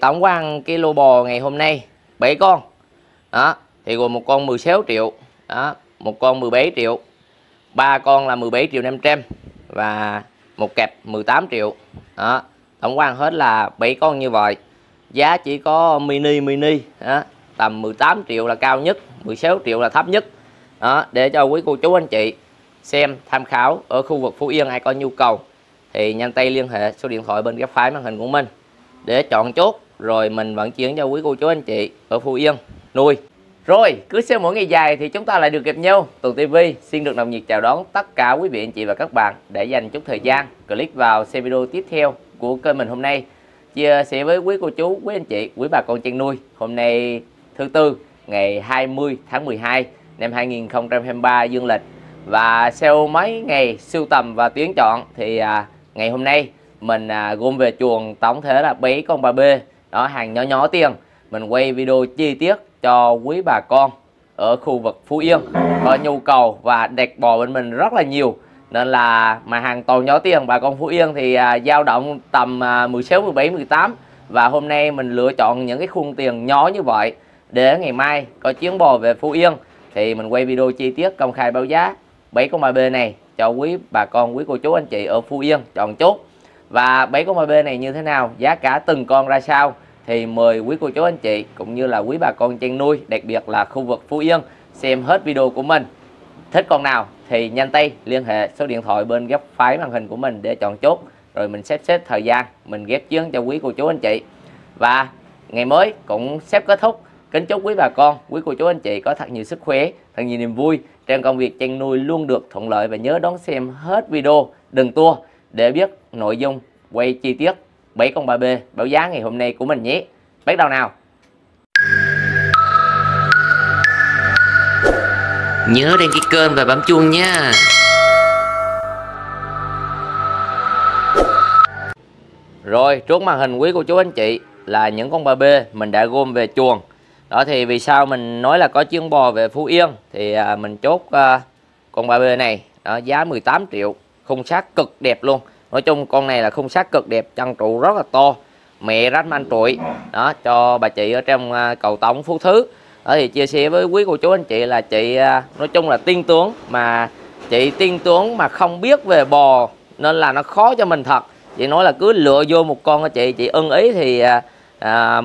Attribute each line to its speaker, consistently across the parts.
Speaker 1: tổng quan cái lô bò ngày hôm nay 7 con. Đó, thì gồm một con 16 triệu, đó, một con 17 triệu, ba con là 17 triệu 500 và một kẹp 18 triệu. Đó, tổng quan hết là 7 con như vậy. Giá chỉ có mini mini, đó, tầm 18 triệu là cao nhất 16 triệu là thấp nhất. Đó, để cho quý cô chú anh chị xem tham khảo ở khu vực Phú Yên ai có nhu cầu thì nhanh tay liên hệ số điện thoại bên góc phải màn hình của mình để chọn chốt rồi mình vận chuyển cho quý cô chú anh chị ở Phú Yên. Nuôi. Rồi cứ sau mỗi ngày dài thì chúng ta lại được gặp nhau. Tuần TV xin được nồng nhiệt chào đón tất cả quý vị anh chị và các bạn để dành chút thời gian click vào xem video tiếp theo của kênh mình hôm nay. Chia sẻ với quý cô chú quý anh chị quý bà con chăn nuôi. Hôm nay thứ tư ngày 20 tháng 12 năm 2023 dương lịch. Và sau mấy ngày sưu tầm và tuyến chọn thì à, ngày hôm nay mình à, gom về chuồng tổng thể là 7 con 3B đó hàng nhỏ nhỏ tiền. Mình quay video chi tiết cho quý bà con ở khu vực Phú Yên. Có nhu cầu và đẹp bò bên mình rất là nhiều. Nên là mà hàng toàn nhỏ tiền bà con Phú Yên thì à, dao động tầm à, 16 17 18 và hôm nay mình lựa chọn những cái khung tiền nhỏ như vậy để ngày mai có chuyến bò về Phú Yên. Thì mình quay video chi tiết công khai báo giá 7 con 3B này cho quý bà con quý cô chú anh chị ở Phú Yên chọn chốt và 7 con mb này như thế nào? Giá cả từng con ra sao? Thì mời quý cô chú anh chị cũng như là quý bà con chăn nuôi, đặc biệt là khu vực Phú Yên, xem hết video của mình. Thích con nào thì nhanh tay liên hệ số điện thoại bên góc phái màn hình của mình để chọn chốt. Rồi mình xếp xếp thời gian, mình ghép chuyến cho quý cô chú anh chị. Và ngày mới cũng sắp kết thúc. Kính chúc quý bà con, quý cô chú anh chị có thật nhiều sức khỏe, thật nhiều niềm vui. Trong công việc chăn nuôi luôn được thuận lợi và nhớ đón xem hết video, đừng tua để biết nội dung quay chi tiết 7 con 3B báo giá ngày hôm nay của mình nhé. Bắt đầu nào.
Speaker 2: Nhớ đăng ký kênh và bấm chuông nha.
Speaker 1: Rồi trước màn hình quý cô chú anh chị là những con 3B mình đã gom về chuồng. Đó thì vì sao mình nói là có chuyên bò về Phú Yên thì à, mình chốt à, con 3B này đó, giá 18 triệu khung sát cực đẹp luôn nói chung con này là khung sát cực đẹp chân trụ rất là to. Mẹ rách man trụi đó cho bà chị ở trong à, cầu tổng phú thứ. Đó thì chia sẻ với quý cô chú anh chị là chị à, nói chung là tiên tướng mà chị tiên tướng mà không biết về bò nên là nó khó cho mình thật. Chị nói là cứ lựa vô một con của chị chị ưng ý thì à, à,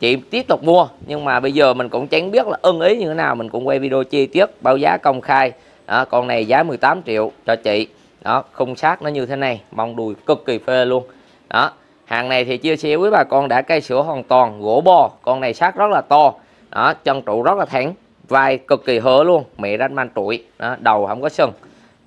Speaker 1: chị tiếp tục mua. Nhưng mà bây giờ mình cũng chẳng biết là ưng ý như thế nào mình cũng quay video chi tiết báo giá công khai. À, con này giá 18 triệu cho chị đó khung sát nó như thế này mong đùi cực kỳ phê luôn. Đó hàng này thì chia sẻ với bà con đã cây sữa hoàn toàn gỗ bò. Con này sát rất là to đó chân trụ rất là thẳng vai cực kỳ hở luôn mẹ ranh man trụi đó, đầu không có sừng.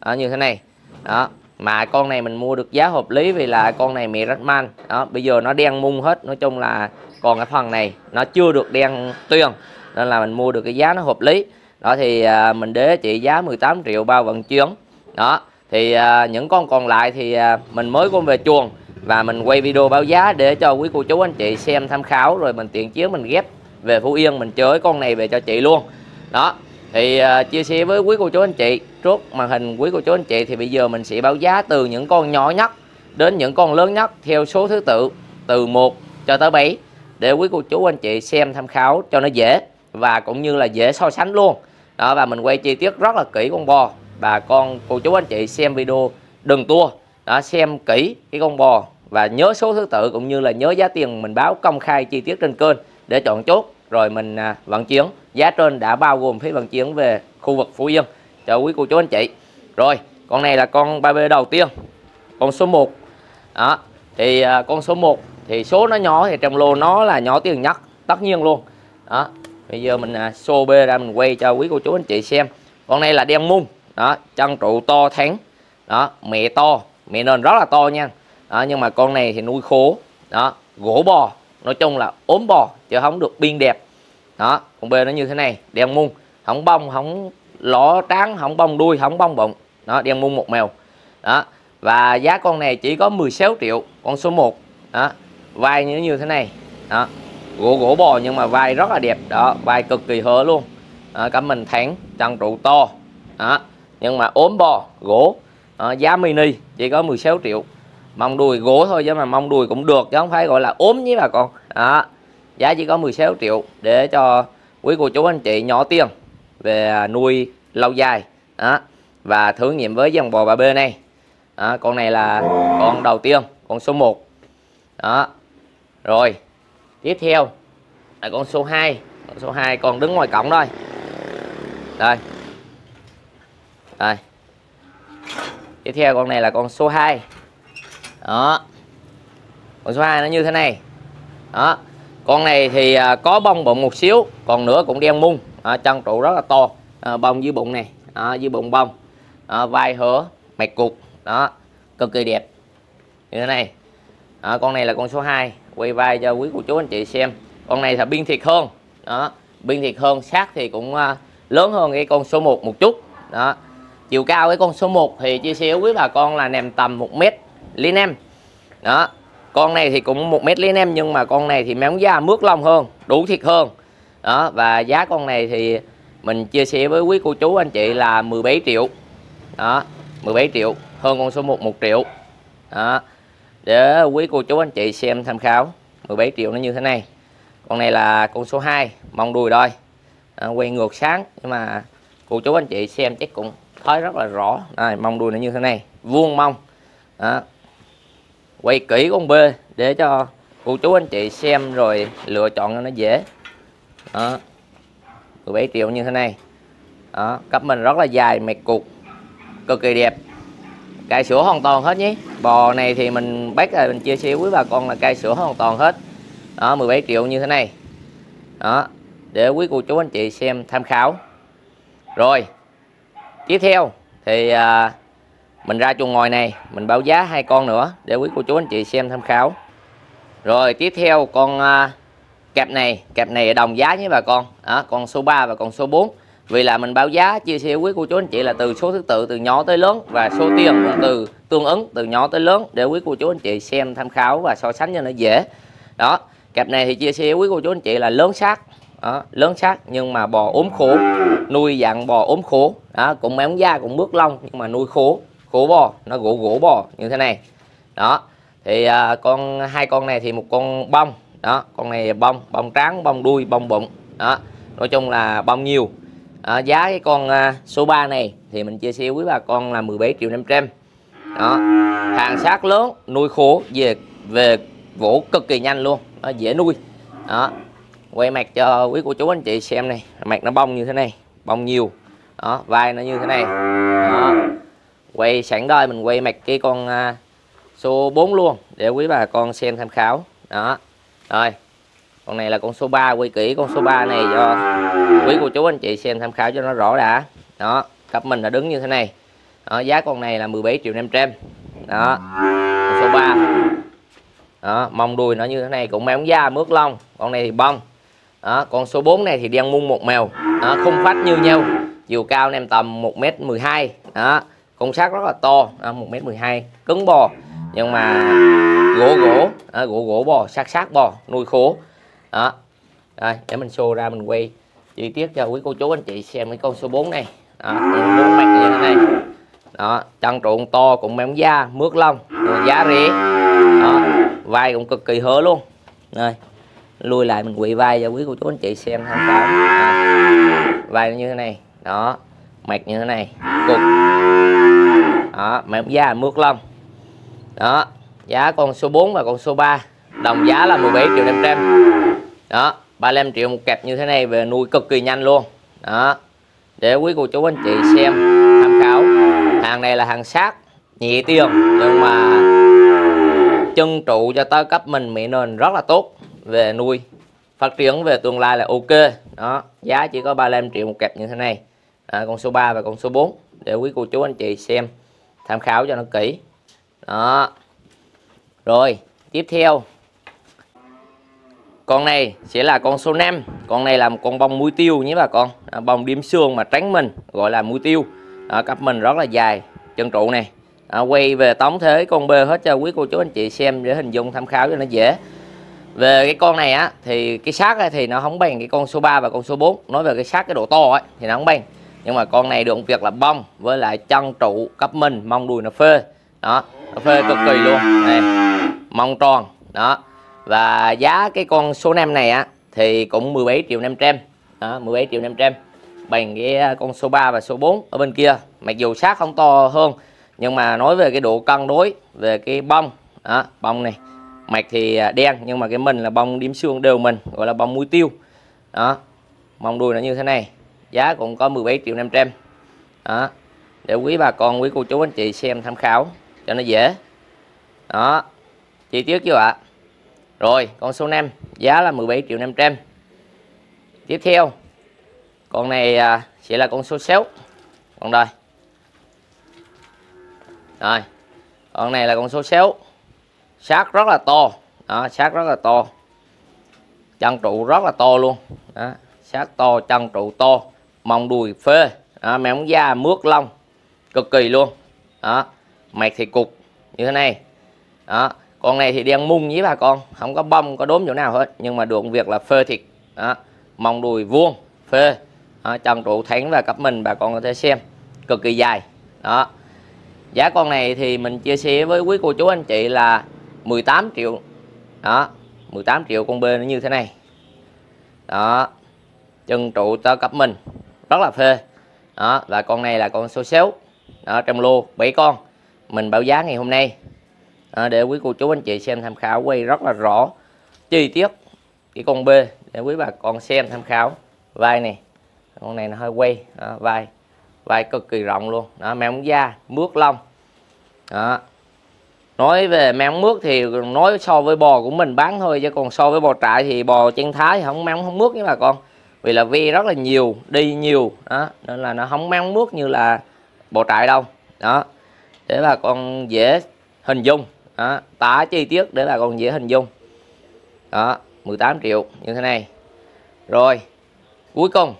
Speaker 1: Đó, như thế này. Đó mà con này mình mua được giá hợp lý vì là con này mẹ rách man đó bây giờ nó đen mung hết nói chung là còn cái phần này nó chưa được đen tuyên nên là mình mua được cái giá nó hợp lý. Đó thì à, mình đế chị giá 18 triệu bao vận chuyển. Đó thì à, những con còn lại thì à, mình mới con về chuồng và mình quay video báo giá để cho quý cô chú anh chị xem tham khảo rồi mình tiện chiếu mình ghép về Phú Yên mình chơi con này về cho chị luôn. Đó thì à, chia sẻ với quý cô chú anh chị trước màn hình quý cô chú anh chị thì bây giờ mình sẽ báo giá từ những con nhỏ nhất đến những con lớn nhất theo số thứ tự từ 1 cho tới 7 để quý cô chú anh chị xem tham khảo cho nó dễ và cũng như là dễ so sánh luôn. Đó và mình quay chi tiết rất là kỹ con bò bà con, cô chú anh chị xem video, đừng tua. Đó, xem kỹ cái con bò và nhớ số thứ tự cũng như là nhớ giá tiền mình báo công khai chi tiết trên kênh để chọn chốt. Rồi mình à, vận chuyển. Giá trên đã bao gồm phí vận chuyển về khu vực Phú Yên cho quý cô chú anh chị. Rồi, con này là con 3B đầu tiên, con số 1 đó, thì à, con số 1 thì số nó nhỏ thì trong lô nó là nhỏ tiền nhất, tất nhiên luôn. Đó, bây giờ mình à, xô bê ra mình quay cho quý cô chú anh chị xem. Con này là đen mung đó chân trụ to thắng. Đó mẹ to. Mẹ nền rất là to nha. Đó nhưng mà con này thì nuôi khố. Đó gỗ bò. Nói chung là ốm bò chứ không được biên đẹp. Đó con bê nó như thế này đen mung. Không bông không lõ trắng không bông đuôi không bông bụng. Đó đen mung một mèo. Đó và giá con này chỉ có 16 triệu con số 1 đó vai như như thế này. Đó gỗ gỗ bò nhưng mà vai rất là đẹp. Đó vai cực kỳ hở luôn. Đó, cả mình thẳng chân trụ to. Đó nhưng mà ốm bò gỗ à, giá mini chỉ có 16 triệu. Mông đùi gỗ thôi chứ mà mông đùi cũng được chứ không phải gọi là ốm với bà con. À, giá chỉ có 16 triệu để cho quý cô chú anh chị nhỏ tiền về à, nuôi lâu dài. À, và thử nghiệm với dòng bò bà bê này. À, con này là con đầu tiên con số 1 đó rồi tiếp theo là con số 2 con số 2 còn đứng ngoài cổng thôi. Đây đây. Tiếp theo con này là con số 2 đó. Con số 2 nó như thế này. Đó. Con này thì à, có bông bụng một xíu còn nữa cũng đen mung. À, chân trụ rất là to. À, bông dưới bụng này. À, dưới bụng bông à, vai hở mạch cục. Đó cực kỳ đẹp. Như thế này. À, con này là con số 2 quay vai cho quý cô chú anh chị xem. Con này là biên thiệt hơn. Đó biên thiệt hơn. Sát thì cũng uh, lớn hơn cái con số 1 một chút. Đó chiều cao cái con số 1 thì chia sẻ với bà con là nằm tầm 1 mét liên em. Đó con này thì cũng 1 mét liên em nhưng mà con này thì móng da mướt lông hơn đủ thịt hơn. Đó và giá con này thì mình chia sẻ với quý cô chú anh chị là 17 triệu. Đó 17 triệu hơn con số 1 1 triệu. Đó để quý cô chú anh chị xem tham khảo 17 triệu nó như thế này. Con này là con số 2 mong đùi đôi. À, quay ngược sáng nhưng mà cô chú anh chị xem chắc cũng thấy rất là rõ. Này, mông đùi nó như thế này. Vuông mông. Đó. quay kỹ con bê để cho cô chú anh chị xem rồi lựa chọn cho nó dễ. Đó. 17 triệu như thế này. Đó. Cấp mình rất là dài mệt cục, cực kỳ đẹp. Cài sữa hoàn toàn hết nhé. Bò này thì mình bác là mình chia sẻ với bà con là cài sữa hoàn toàn hết. Đó 17 triệu như thế này. Đó. Để quý cô chú anh chị xem tham khảo. Rồi tiếp theo thì à, mình ra chuồng ngồi này mình báo giá hai con nữa để quý cô chú anh chị xem tham khảo. Rồi tiếp theo con à, cặp này cặp này đồng giá với bà con. À, con số 3 và con số 4 vì là mình báo giá chia sẻ quý cô chú anh chị là từ số thứ tự từ nhỏ tới lớn và số tiền cũng từ tương ứng từ nhỏ tới lớn để quý cô chú anh chị xem tham khảo và so sánh cho nó dễ. Đó cặp này thì chia sẻ quý cô chú anh chị là lớn sát đó, lớn sát nhưng mà bò ốm khổ nuôi dạng bò ốm khổ đó cũng móng da cũng bước lông nhưng mà nuôi khố khố bò nó gỗ gỗ bò như thế này. Đó thì à, con hai con này thì một con bông đó con này bông bông trắng bông đuôi bông bụng đó. Nói chung là bông nhiều. À, giá cái con à, số 3 này thì mình chia sẻ với bà con là 17 triệu 500 đó hàng sát lớn nuôi khổ về về vỗ cực kỳ nhanh luôn nó dễ nuôi. Đó quay mặt cho quý cô chú anh chị xem này mặt nó bông như thế này bông nhiều đó vai nó như thế này. Đó. Quay sẵn đôi mình quay mặt cái con uh, số 4 luôn để quý bà con xem tham khảo. Đó. Rồi con này là con số 3 quay kỹ con số 3 này cho quý cô chú anh chị xem tham khảo cho nó rõ đã. Đó cặp mình là đứng như thế này. Đó, giá con này là 17 triệu 500 đó con số 3 đó mông đuôi nó như thế này cũng móng da mướt lông. Con này thì bông. Đó con số 4 này thì đen mung một mèo đó, không phát như nhau chiều cao anh em tầm 1m12 đó con sắt rất là to đó, 1m12 cứng bò. Nhưng mà gỗ gỗ đó, gỗ gỗ bò sát sát bò nuôi khổ đó rồi để mình show ra mình quay chi tiết cho quý cô chú anh chị xem cái con số 4 này. Đó, bốn mặt như thế này. Đó chân trụ to cũng móng da mướt lông giá rẻ. Đó vai cũng cực kỳ hớ luôn. Rồi lui lại mình quỵ vai cho quý cô chú anh chị xem tham khảo à, vai như thế này đó mạch như thế này, cục. Đó móng da mướt lông. Đó, giá con số 4 và con số 3 đồng giá là 17 triệu 500 đó 35 triệu một cặp như thế này về nuôi cực kỳ nhanh luôn. Đó, để quý cô chú anh chị xem, tham khảo. Hàng này là hàng sát nhẹ tiền, nhưng mà chân trụ cho tới cấp mình mỹ nền rất là tốt về nuôi. Phát triển về tương lai là ok. Đó, giá chỉ có 35 triệu một cặp như thế này à, con số 3 và con số 4 để quý cô chú anh chị xem tham khảo cho nó kỹ. Đó. Rồi tiếp theo. Con này sẽ là con số 5 con này là một con bông mũi tiêu nhé bà con. À, bông điểm xương mà tránh mình gọi là mũi tiêu. À, cấp mình rất là dài chân trụ này. À, quay về tống thế con bê hết cho quý cô chú anh chị xem để hình dung tham khảo cho nó dễ. Về cái con này á thì cái xác thì nó không bằng cái con số 3 và con số 4 nói về cái xác cái độ to ấy thì nó không bằng nhưng mà con này được việc là bông với lại chân trụ cấp mình mông đùi nó phê. Đó nó phê cực kỳ luôn. Này mông tròn. Đó và giá cái con số 5 này á thì cũng 17 triệu 500 đó, 17 triệu 500 bằng cái à, con số 3 và số 4 ở bên kia. Mặc dù sát không to hơn nhưng mà nói về cái độ cân đối về cái bông đó, bông này. Mạch thì à, đen nhưng mà cái mình là bông điểm xương đều mình gọi là bông mũi tiêu. Đó mông đuôi nó như thế này giá cũng có 17 triệu 500 đó. Để quý bà con quý cô chú anh chị xem tham khảo cho nó dễ. Đó. Chi tiết chưa ạ? Rồi con số 5 giá là 17 triệu 500 tiếp theo con này à, sẽ là con số 6 còn đây. Rồi. Con này là con số 6 sát rất là to. Đó sát rất là to. Chân trụ rất là to luôn. Đó. Sát to chân trụ to mông đùi phê. Đó, móng da mướt lông. Cực kỳ luôn. Đó mạch thì cục như thế này. Đó con này thì đen mung với bà con. Không có bông có đốm chỗ nào hết. Nhưng mà được việc là phê thịt đó mông đùi vuông phê. Đó, chân trụ thẳng và cấp mình bà con có thể xem. Cực kỳ dài. Đó. Giá con này thì mình chia sẻ với quý cô chú anh chị là 18 triệu. Đó 18 triệu con bê nó như thế này. Đó chân trụ tơ cấp mình rất là phê. Đó và con này là con số 6 đó, trong lô 7 con. Mình báo giá ngày hôm nay. Đó, để quý cô chú anh chị xem tham khảo quay rất là rõ. Chi tiết cái con B để quý bà con xem tham khảo. Vai này con này nó hơi quay. Đó, vai vai cực kỳ rộng luôn. Đó móng da mướt lông đó. Nói về móng mướt thì nói so với bò của mình bán thôi chứ còn so với bò trại thì bò chân thái thì không móng không mướt với bà con vì là ve rất là nhiều đi nhiều đó nên là nó không mang mướt như là bộ trại đâu đó. Để bà con dễ hình dung đó, tả chi tiết để bà con dễ hình dung. Đó 18 triệu như thế này. Rồi cuối cùng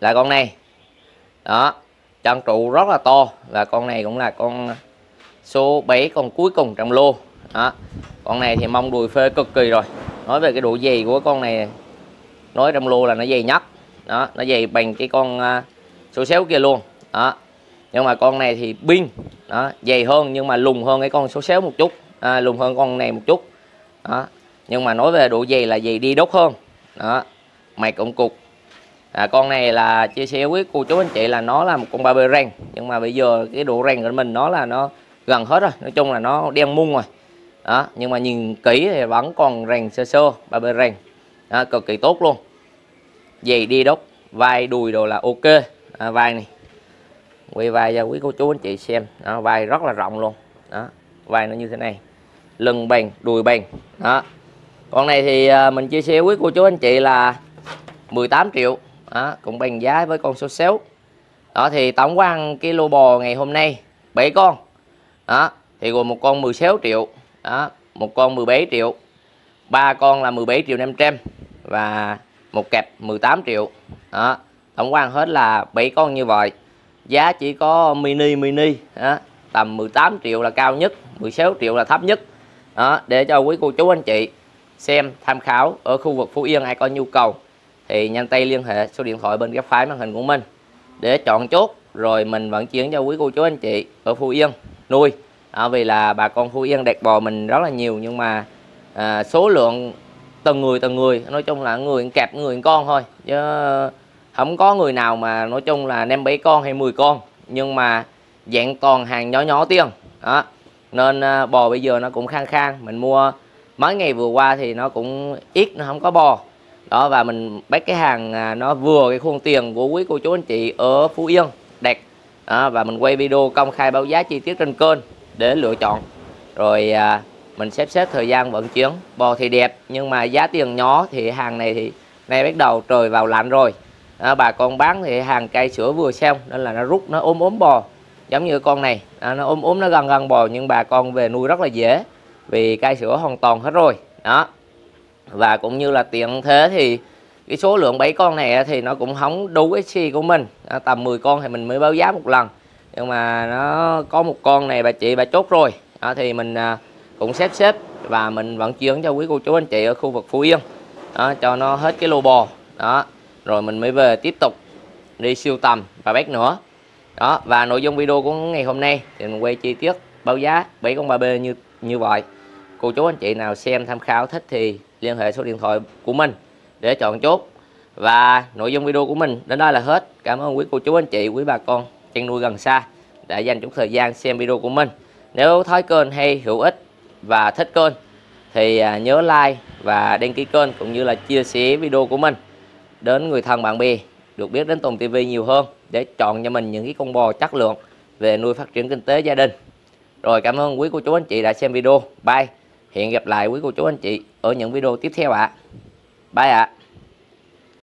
Speaker 1: là con này. Đó chân trụ rất là to và con này cũng là con số 7 con cuối cùng trong lô. Đó con này thì mong đùi phê cực kỳ rồi. Nói về cái độ dày của con này nói trong lô là nó dày nhất. Đó nó dày bằng cái con uh, số xéo kia luôn. Đó. Nhưng mà con này thì pin. Đó dày hơn nhưng mà lùng hơn cái con số xéo một chút. À, lùng hơn con này một chút. Đó. Nhưng mà nói về độ dày là dày đi đốt hơn. Đó. Mày cũng cục. À, con này là chia sẻ với cô chú anh chị là nó là một con ba bê răng nhưng mà bây giờ cái độ răng của mình nó là nó gần hết rồi. Nói chung là nó đen mung rồi. Đó. Nhưng mà nhìn kỹ thì vẫn còn rèn sơ sơ ba bê răng đó, cực kỳ tốt luôn. Giày đi đốc vai đùi đồ là ok. À, vai này. Quay vai cho quý cô chú anh chị xem. Đó, vai rất là rộng luôn. Đó vai nó như thế này. Lưng bền đùi bền. Đó. Con này thì à, mình chia sẻ quý cô chú anh chị là 18 triệu. Đó, cũng bằng giá với con số 6 đó thì tổng quan cái lô bò ngày hôm nay 7 con. Đó thì gồm một con 16 triệu. Đó một con 17 triệu. Ba con là 17 triệu 500 và một cặp 18 triệu. Đó tổng quan hết là 7 con như vậy. Giá chỉ có mini mini đó, tầm 18 triệu là cao nhất 16 triệu là thấp nhất. Đó để cho quý cô chú anh chị xem tham khảo ở khu vực Phú Yên ai có nhu cầu thì nhanh tay liên hệ số điện thoại bên góc phải màn hình của mình để chọn chốt rồi mình vận chuyển cho quý cô chú anh chị ở Phú Yên nuôi. À, vì là bà con Phú Yên đẹp bò mình rất là nhiều nhưng mà à, số lượng từng người từng người. Nói chung là người kẹp người con thôi. Chứ không có người nào mà nói chung là nem bảy con hay 10 con. Nhưng mà dạng toàn hàng nhỏ nhỏ tiền. Đó. Nên à, bò bây giờ nó cũng khang khang. Mình mua mấy ngày vừa qua thì nó cũng ít nó không có bò. Đó và mình bắt cái hàng à, nó vừa cái khuôn tiền của quý cô chú anh chị ở Phú Yên. Đẹp. Đó, và mình quay video công khai báo giá chi tiết trên kênh để lựa chọn. Rồi à, mình xếp xếp thời gian vận chuyển. Bò thì đẹp nhưng mà giá tiền nhỏ thì hàng này thì nay bắt đầu trời vào lạnh rồi. À, bà con bán thì hàng cây sữa vừa xong nên là nó rút nó ốm ốm bò. Giống như con này à, nó ốm ốm nó gần gần bò nhưng bà con về nuôi rất là dễ vì cây sữa hoàn toàn hết rồi. Đó. Và cũng như là tiện thế thì cái số lượng 7 con này thì nó cũng không đủ cái xi của mình. À, tầm 10 con thì mình mới báo giá một lần. Nhưng mà nó có một con này bà chị bà chốt rồi. Đó, thì mình à, cũng xếp xếp và mình vận chuyển cho quý cô chú anh chị ở khu vực Phú Yên. Đó, cho nó hết cái lô bò. Đó rồi mình mới về tiếp tục đi siêu tầm và bét nữa. Đó và nội dung video của ngày hôm nay thì mình quay chi tiết báo giá 7 con 3B như như vậy. Cô chú anh chị nào xem tham khảo thích thì liên hệ số điện thoại của mình để chọn chốt. Và nội dung video của mình đến đây là hết. Cảm ơn quý cô chú anh chị quý bà con chăn nuôi gần xa đã dành chút thời gian xem video của mình. Nếu thấy kênh hay hữu ích và thích kênh thì à, nhớ like và đăng ký kênh cũng như là chia sẻ video của mình đến người thân bạn bè được biết đến Tùng TV nhiều hơn để chọn cho mình những cái con bò chất lượng về nuôi phát triển kinh tế gia đình. Rồi, cảm ơn quý cô chú anh chị đã xem video. Bye. Hẹn gặp lại quý cô chú anh chị ở những video tiếp theo ạ. Bye ạ.